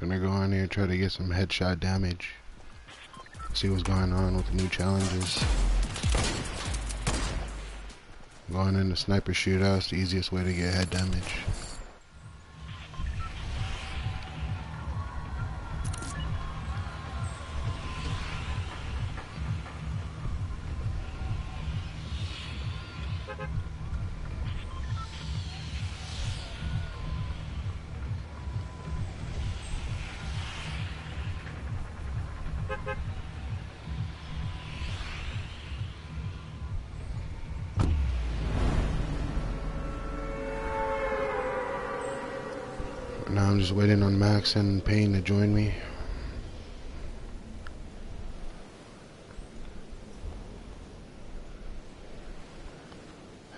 Gonna go on here and try to get some headshot damage. See what's going on with the new challenges. Going into sniper shootouts, the easiest way to get head damage. I'm just waiting on Max and Payne to join me.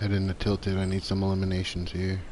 Heading to Tilted, I need some eliminations here.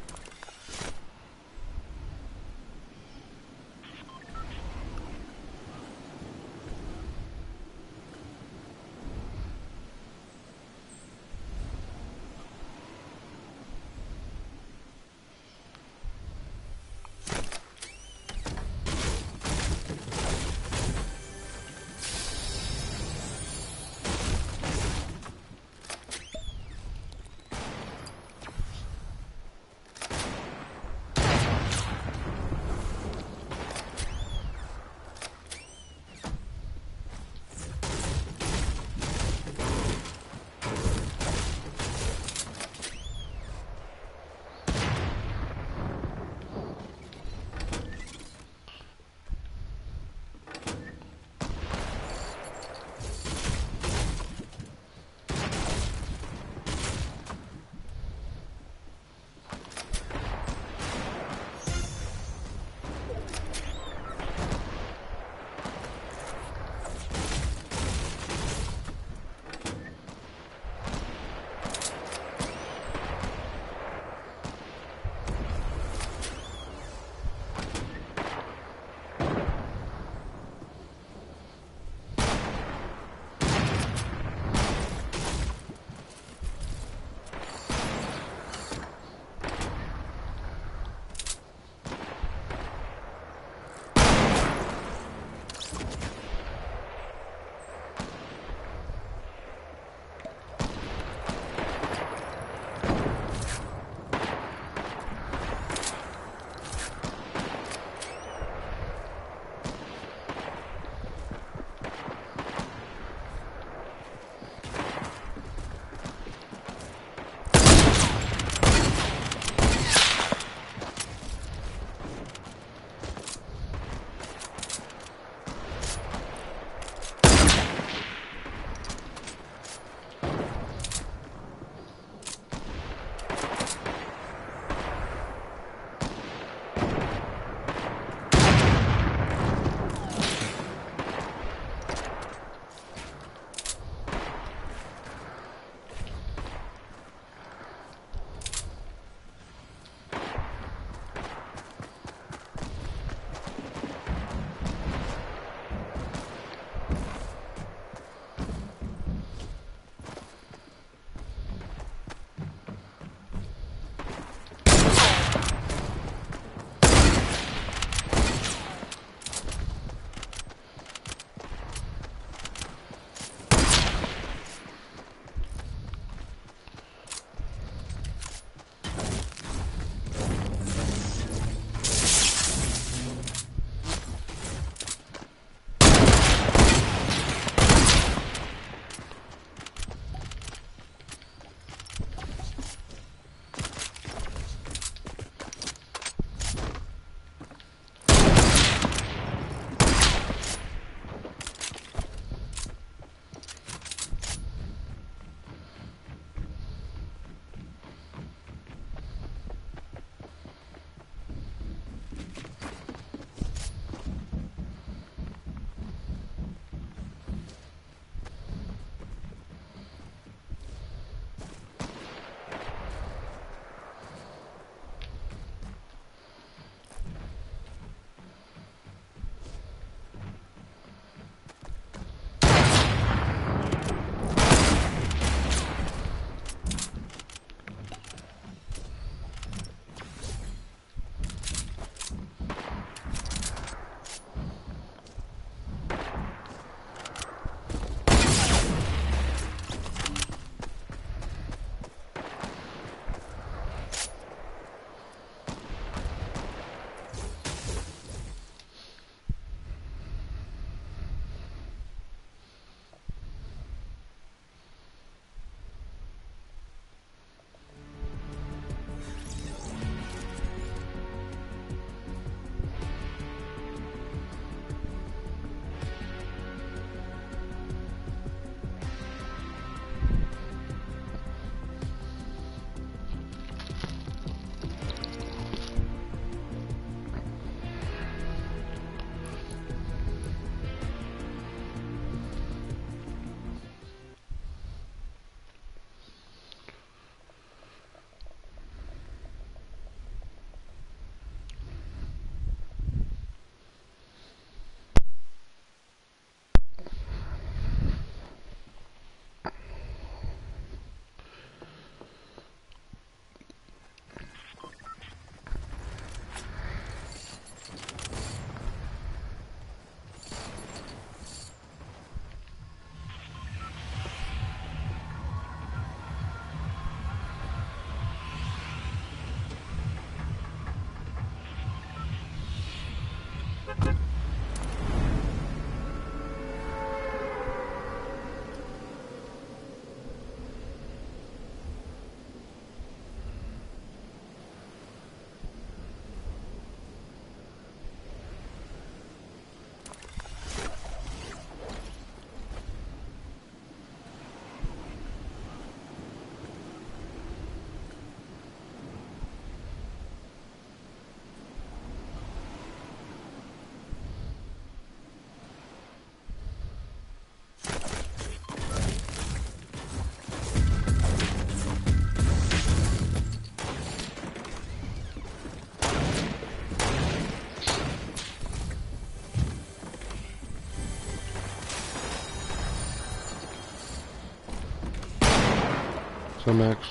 Max?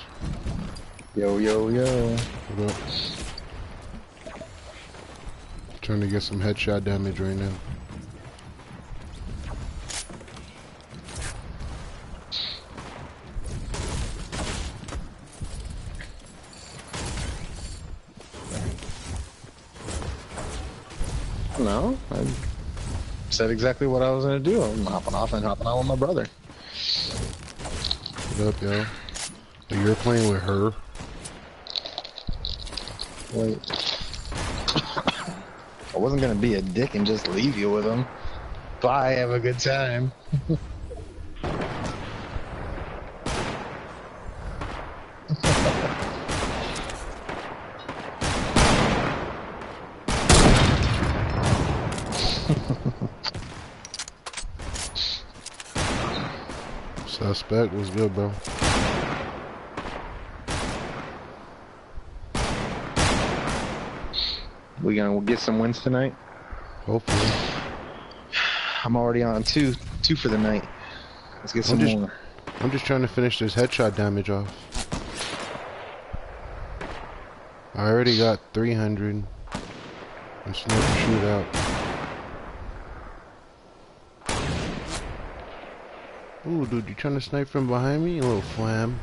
Yo, yo, yo. What up? Trying to get some headshot damage right now. No, I said exactly what I was gonna do. I'm hopping off and hopping on with my brother. What up, yo? Oh, you're playing with her? Wait. I wasn't gonna be a dick and just leave you with him. Bye, have a good time. Suspect was good, bro. We gonna get some wins tonight? Hopefully. I'm already on two, two for the night. Let's get I'm some just- more. I'm just trying to finish this headshot damage off. I already got 300. I'm sniper shootout. Ooh, dude, you trying to snipe from behind me? You little flam.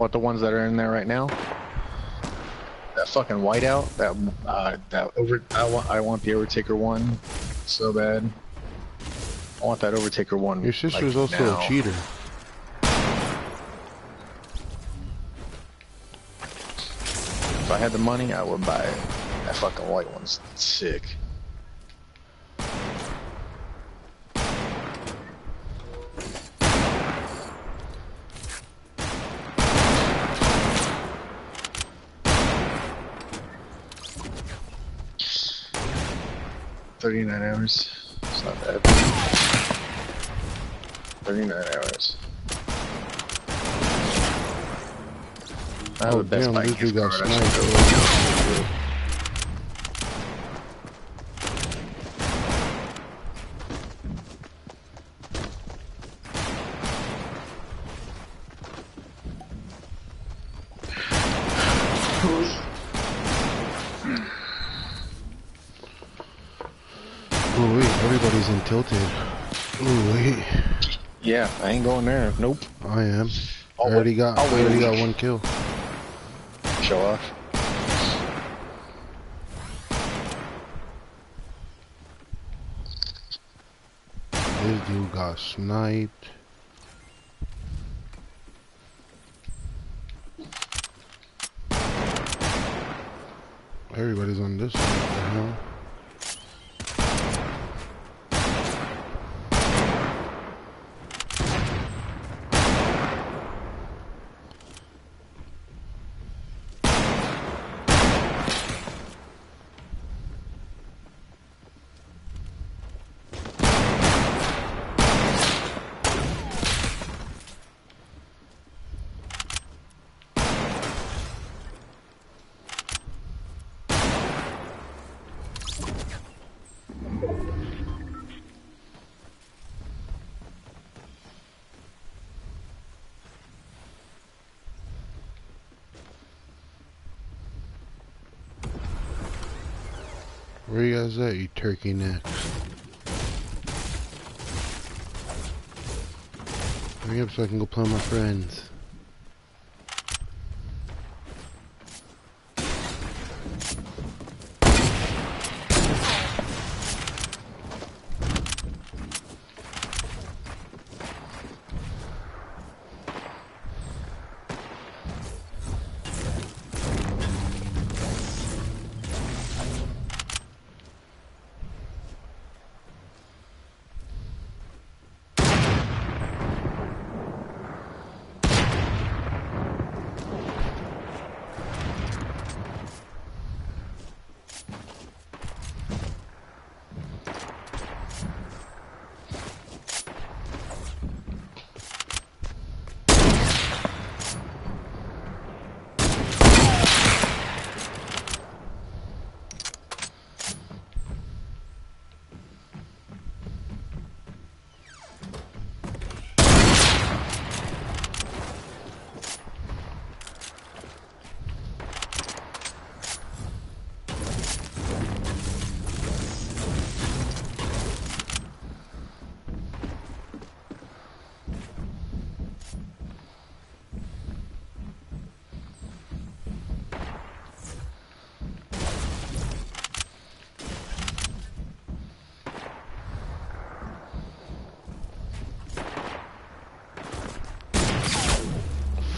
What the ones that are in there right now? That fucking whiteout. That uh, that over. I want. I want the Overtaker one so bad. I want that Overtaker one. Your sister's like, also now. a cheater. If I had the money, I would buy it. That fucking white one's sick. Thirty-nine hours. It's not bad. Thirty-nine hours. I have Oh, a Best damn, gift dude got card. I should go. Ooh, wait, everybody's in tilted. Ooh, wait. Yeah, I ain't going there. Nope. Oh, I am. I already got, I already got one kill. Show off. This dude got sniped. Everybody's on this side. Where you guys at, you turkey necks? Hurry up so I can go play with my friends.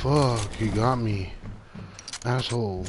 Fuck, he got me. Asshole.